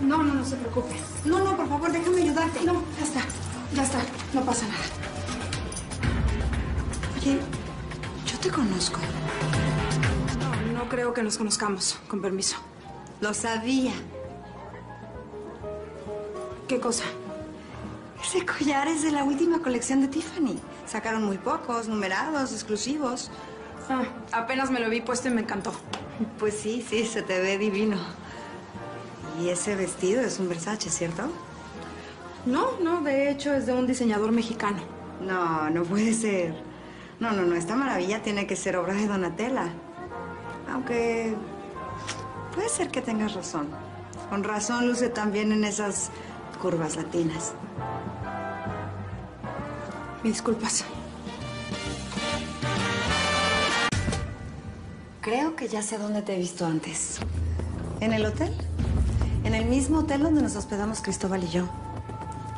No, no, no se preocupe. No, no, por favor, déjame ayudarte. No, ya está. Ya está. No pasa nada. Oye, yo te conozco. No, no creo que nos conozcamos. Con permiso. Lo sabía. ¿Qué cosa? Ese collar es de la última colección de Tiffany. Sacaron muy pocos, numerados, exclusivos. Ah, apenas me lo vi puesto y me encantó. Pues sí, sí, se te ve divino. Y ese vestido es un Versace, ¿cierto? No, no, de hecho es de un diseñador mexicano. No, no puede ser. No, no, no, esta maravilla tiene que ser obra de Donatella. Aunque puede ser que tengas razón. Con razón luce también en esas curvas latinas. Mis disculpas. Creo que ya sé dónde te he visto antes. ¿En el hotel? En el mismo hotel donde nos hospedamos Cristóbal y yo.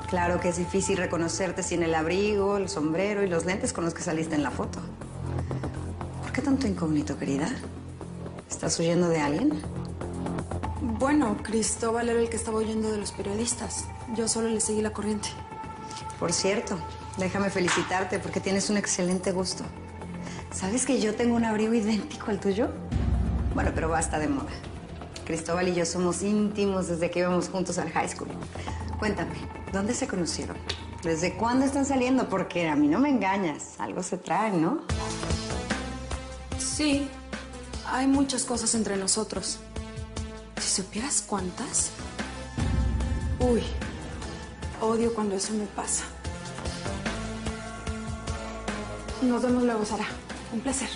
Claro que es difícil reconocerte sin el abrigo, el sombrero y los lentes con los que saliste en la foto. ¿Por qué tanto incógnito, querida? ¿Estás huyendo de alguien? Bueno, Cristóbal era el que estaba huyendo de los periodistas. Yo solo le seguí la corriente. Por cierto, déjame felicitarte porque tienes un excelente gusto. ¿Sabes que yo tengo un abrigo idéntico al tuyo? Bueno, pero basta de moda. Cristóbal y yo somos íntimos desde que íbamos juntos al high school. Cuéntame, ¿dónde se conocieron? ¿Desde cuándo están saliendo? Porque a mí no me engañas. Algo se trae, ¿no? Sí, hay muchas cosas entre nosotros. Si supieras cuántas. Uy, odio cuando eso me pasa. Nos vemos luego, Sara. Un placer.